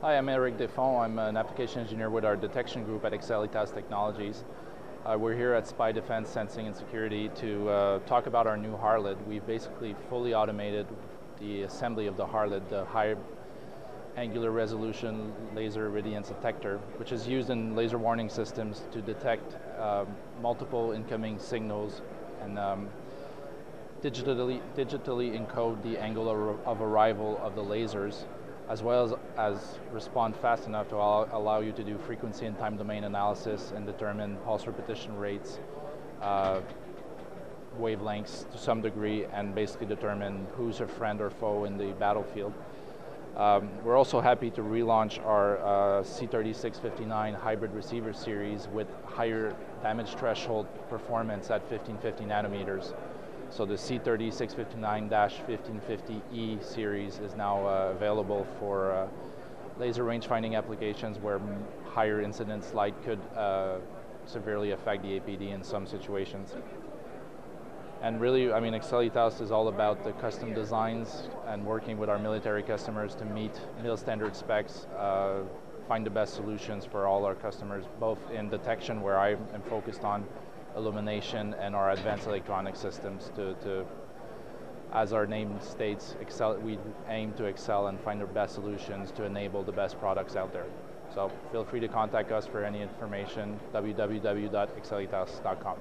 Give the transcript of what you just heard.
Hi, I'm Eric Desfonds. I'm an application engineer with our detection group at Excelitas Technologies. Uh, we're here at SPIE Defense Sensing and Security to uh, talk about our new Harlid. We've basically fully automated the assembly of the Harlid, the high angular resolution laser irradiance detector, which is used in laser warning systems to detect um, multiple incoming signals and um, digitally, digitally encode the angle of arrival of the lasers as well as, as respond fast enough to allow, allow, you to do frequency and time domain analysis and determine pulse repetition rates, uh, wavelengths to some degree, and basically determine who's a friend or foe in the battlefield. Um, we're also happy to relaunch our uh, C3659 hybrid receiver series with higher damage threshold performance at 1550 nanometers. So the C30-659-1550E series is now uh, available for uh, laser range finding applications where higher incidence light could uh, severely affect the APD in some situations. And really, I mean, Excelitas is all about the custom designs and working with our military customers to meet mil standard specs, uh, find the best solutions for all our customers, both in detection, where I am focused on illumination and our advanced electronic systems to, to as our name states, excel, we aim to excel and find the best solutions to enable the best products out there. So feel free to contact us for any information, www.excelitas.com.